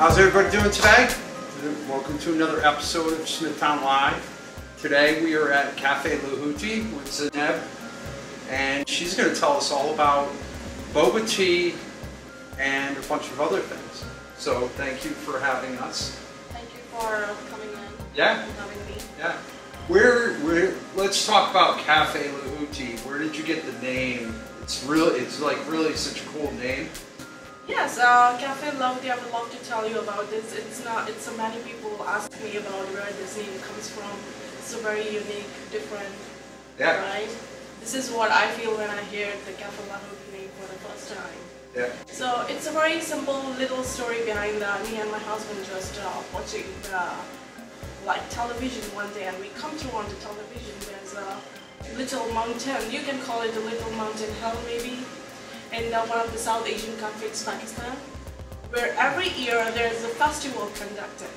How's everybody doing today? Welcome to another episode of Smithtown Live. Today we are at Cafe Lahooti with Zanib, and she's going to tell us all about boba tea and a bunch of other things. So thank you for having us. Thank you for coming in Yeah, and having me. yeah. Where, where, let's talk about Cafe Lahooti. Where did you get the name? It's really, it's like really such a cool name. Yes, uh, Cafe Lahooti, I would love to tell you about this. It's not, it's so many people ask me about where this name comes from. It's a very unique, different, Yeah, right? This is what I feel when I hear the Cafe Lahooti name for the first time. yeah. So it's a very simple little story behind that. Me and my husband just uh, watching the like television one day, and we come through on the television. There's a little mountain. You can call it a little mountain hill, maybe, in one of the South Asian countries, Pakistan, where every year there's a festival conducted,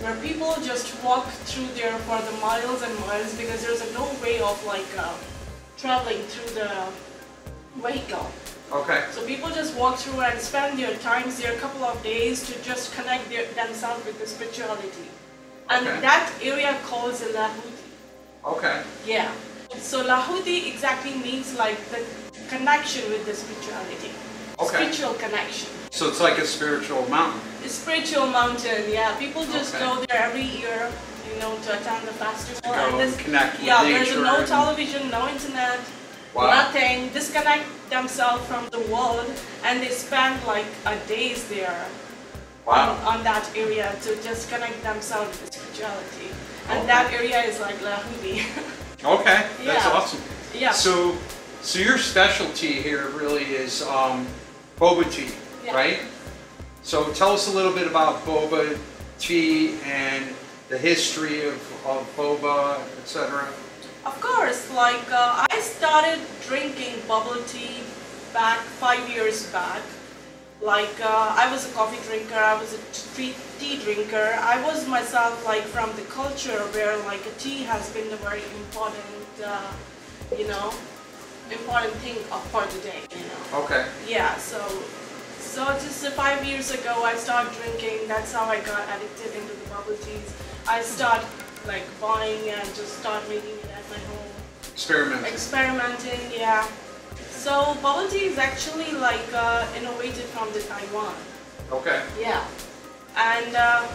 where people just walk through there for the miles and miles because there's no way of like uh, traveling through the vehicle. Okay, So people just walk through and spend their times there a couple of days to just connect their, themselves with the spirituality. And Okay. that area calls the Lahooti. okay, Yeah. So Lahooti exactly means like the connection with the spirituality. Okay. Spiritual connection. so it's like a spiritual mountain. The spiritual mountain, yeah. People just Okay. go there every year, you know, to attend the festival. To go and this- connect with yeah, there's no television, no internet, Wow. nothing. Disconnect themselves from the world, and they spend like a days there Wow. on, on that area to just connect themselves with spirituality. And Okay. that area is like Lahooti. Okay, that's Yeah. awesome. yeah. So, so your specialty here really is um, boba tea, Yeah. right? So tell us a little bit about boba tea and the history of, of boba, etc. Of course, like uh, I started drinking bubble tea back five years back. Like uh, I was a coffee drinker, I was a tea, tea drinker. I was myself like from the culture where like a tea has been a very important, uh, you know, important thing for the day, you know. Okay. Yeah, so so just five years ago I started drinking. That's how I got addicted into the bubble teas. I start like buying and just start making it at my home, Experimenting. experimenting. Yeah. So bubble tea is actually like uh, innovated from the Taiwan. Okay. Yeah. And uh,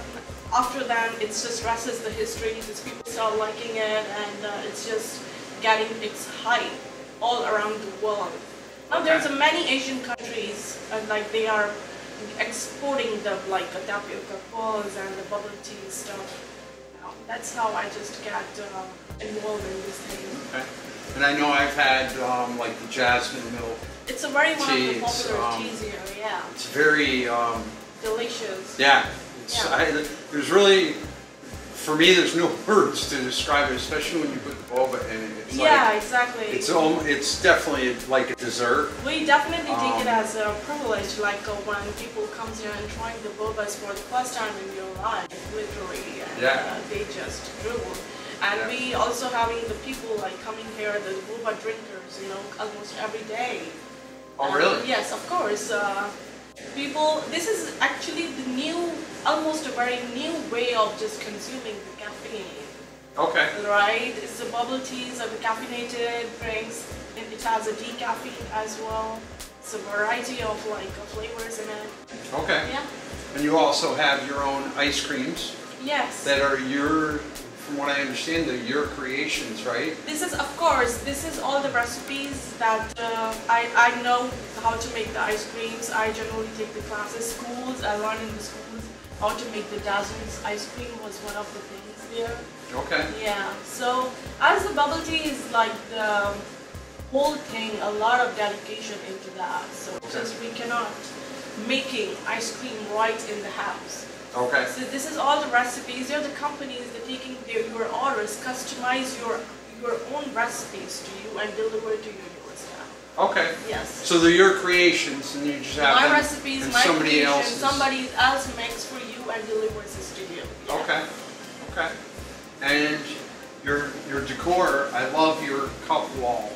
after that, it just rest is the history. Just people start liking it, and uh, it's just getting its hype all around the world. Now there's Okay. a many Asian countries, uh, like they are exporting the like the tapioca balls and the bubble tea stuff. Now, that's how I just got uh, involved in this thing. okay. And I know I've had um, like the jasmine milk. It's a very one of Tea, the it's, popular um, teas here. Yeah, It's very, um, delicious. yeah. It's, Yeah. I, there's really, for me, there's no words to describe it, especially when you put the boba in it. It's yeah, like, exactly. it's, al- it's definitely like a dessert. We definitely take it Um, as a privilege, like uh, when people come here and trying the bobas for the first time in your life, literally, and Yeah. uh, they just drool. And Yeah. we also having the people like coming here, the boba drinkers, you know, almost every day. Oh, And really? Yes, of course. Uh, people, this is actually the new, almost a very new way of just consuming the caffeine Okay. right? It's the bubble teas are the caffeinated drinks, and it has a decaffeine as well. It's a variety of like flavors in it. Okay. Yeah. And you also have your own ice creams Yes. that are your, from what I understand, they're your creations, right? This is, of course, this is all the recipes that uh, I, I know how to make the ice creams. I generally take the classes, schools, I learn in the schools how to make the dozens. Ice cream was one of the things there. Okay. Yeah, so as the bubble tea is like the whole thing, a lot of dedication into that. So since we cannot making ice cream right in the house. Okay. So this is all the recipes. They're the companies that taking their, your orders, customize your your own recipes to you and deliver it to you. Okay. Yes. So they're your creations, and you just have My them, recipes, and my somebody creation, else's. somebody else makes for you and delivers this to you. Yeah. Okay. Okay. And your your decor, I love your cup wall.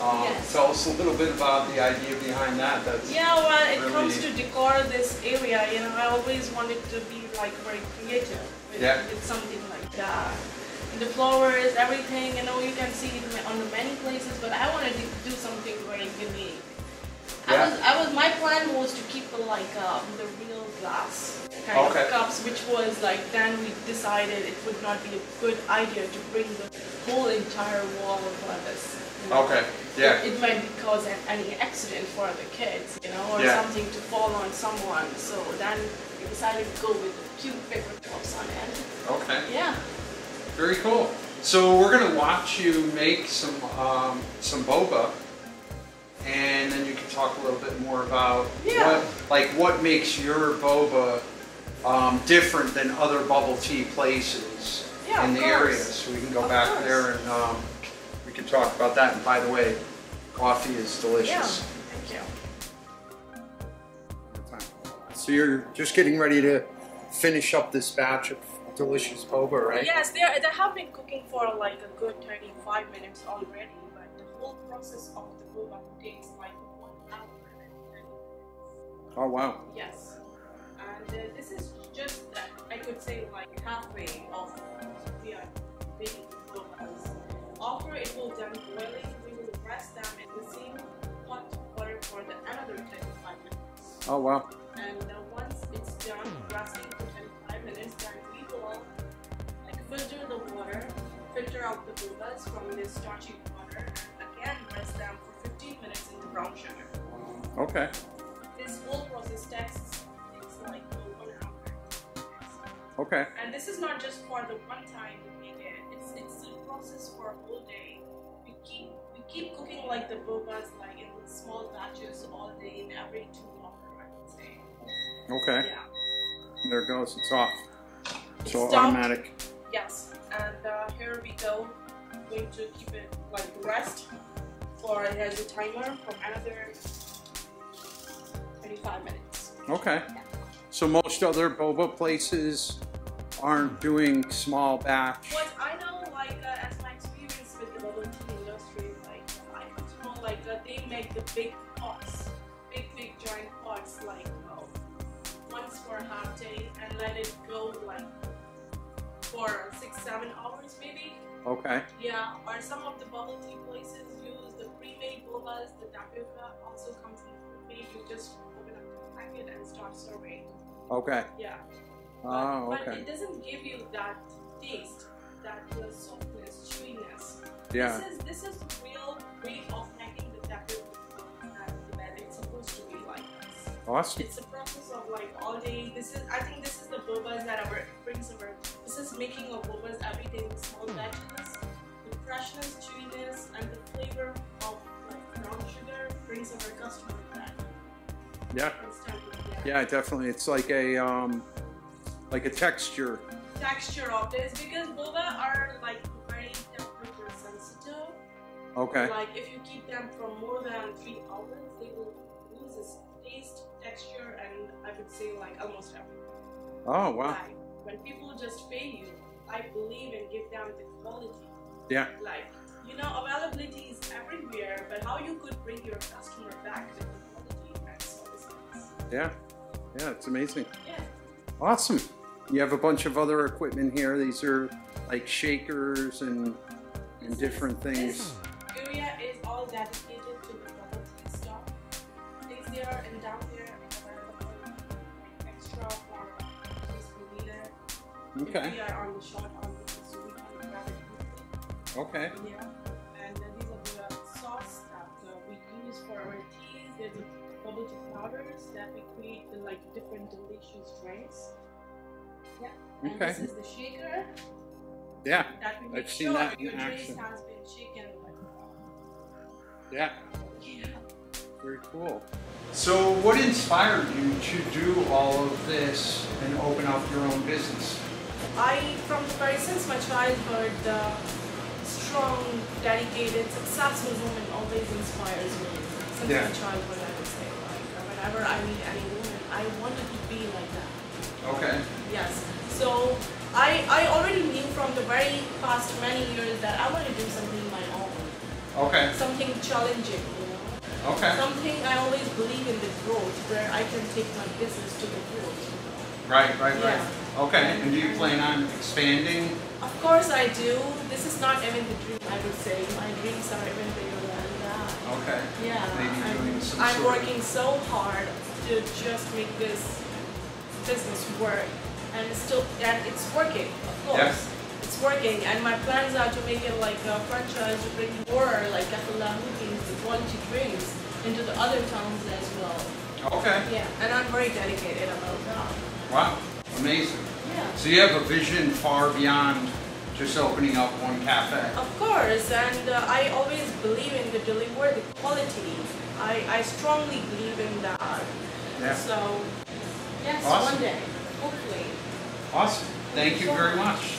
Um, Yes. Tell us a little bit about the idea behind that. That's Yeah, well, it Really- comes to decor this area, you know, I always wanted to be like very creative with, Yeah. with something like that. The flowers, everything, you know, you can see it on the many places, but I wanted to do something very unique. I was, I was, my plan was to keep the, like um, the real glass kind Okay. of cups, which was like then we decided it would not be a good idea to bring the whole entire wall of know. Okay, yeah. It, it might cause an, any accident for the kids, you know, or Yeah. something to fall on someone. So then we decided to go with the cute paper cups on it. Okay. Yeah. Very cool. So we're gonna watch you make some um, some boba, and then you can talk a little bit more about Yeah. what like what makes your boba um, different than other bubble tea places Yeah, in the course. area. So we can go Of back course. there and um, can talk about that. And by the way, coffee is Yeah. delicious. Thank you. So you're just getting ready to finish up this batch of delicious boba, right? Yes, they are, they have been cooking for like a good 35 minutes already, but the whole process of the boba takes like one hour and 30 minutes. Oh wow. Yes. And uh, this is just, uh, I could say, like halfway of we are baking the bobas. After it will done boiling, we will rest them in the same hot water for the another 25 minutes. Oh wow. And uh, once it's done resting for 25 minutes, then we will like filter the water, filter out the bobas from this starchy water, and again rest them for 15 minutes in the brown sugar. Okay. This whole process takes like one hour. Okay. And this is not just for the one time It's a process for a whole day. We keep we keep cooking like the bobas like in small batches all day in every two hours, I would say. Okay. Yeah. There it goes. It's off. It's So automatic. Yes. And uh, here we go. I'm Going to keep it like rest for it has a timer for another 25 minutes. Okay. So most other boba places aren't doing small batch. What seven hours maybe. Okay. Yeah, or some of the bubble tea places use the pre-made bobas. The tapioca also comes in pre-made. You just open up the packet and start serving. Okay. Yeah. But, Oh, but okay. it doesn't give you that taste, that uh, softness, chewiness. Yeah. This is this is the real way of making the tapioca that it's supposed to be like this. Awesome. It's a process of like all day. This is I think this is the bobas that our brings our this is making of woman's every day with small batches. The freshness, chewiness, and the flavor of like brown sugar brings our customer back Yeah. Yeah, definitely. It's like a um, like a texture. texture of this because boba are like very temperature sensitive. Okay. Like if you keep them for more than three hours, they will lose its taste, texture, and I would say like almost everything. Oh wow. Like when people just pay you, I believe and give them the quality. Yeah. Like you know, availability is everywhere, but how you could bring your customer back to the quality and services. Yeah. Yeah. It's amazing. Yeah. Awesome. You have a bunch of other equipment here. These are like shakers and and different things. This area is all dedicated to the bubble tea stuff. Things there and down there Okay. we are on the short on this, so we can grab it quickly. Okay. Yeah. And uh, these are the sauce that uh, we use for our teas. There's a bubble tea powders that we create the like different delicious drinks. Yeah. And Okay. this is the shaker Yeah. that we make I've seen sure that in your drinks action. has been shaken Yeah. yeah. Very cool. So, what inspired you to do all of this and open up your own business? I, from the very since my childhood, the strong, dedicated, successful woman always inspires me. Since Yeah. my childhood, I would say, like whenever I meet any woman, I wanted to be like that. Okay. Yes. So I, I already knew from the very past many years that I want to do something my own. Okay, something challenging, you know. okay, Something I always believe in the growth, where I can take my business to the growth. right, right, right. Yeah. Okay, and do you plan on expanding? Of course I do. This is not even the dream, I would say. My dreams are even bigger than that. Okay, Yeah, Maybe I'm, I'm working so hard to just make this business work, and it's still, and it's working, of course. Yes. It's working, and my plans are to make it like a franchise to bring more like Cafe Lahooti's, the quality drinks into the other towns as well. okay, Yeah, and I'm very dedicated about that. wow, amazing. Yeah. So you have a vision far beyond just opening up one cafe? Of course, and uh, I always believe in the deliver the quality. I, I strongly believe in that. Yeah. So, yes, Awesome. one day, hopefully. Awesome, thank you very much.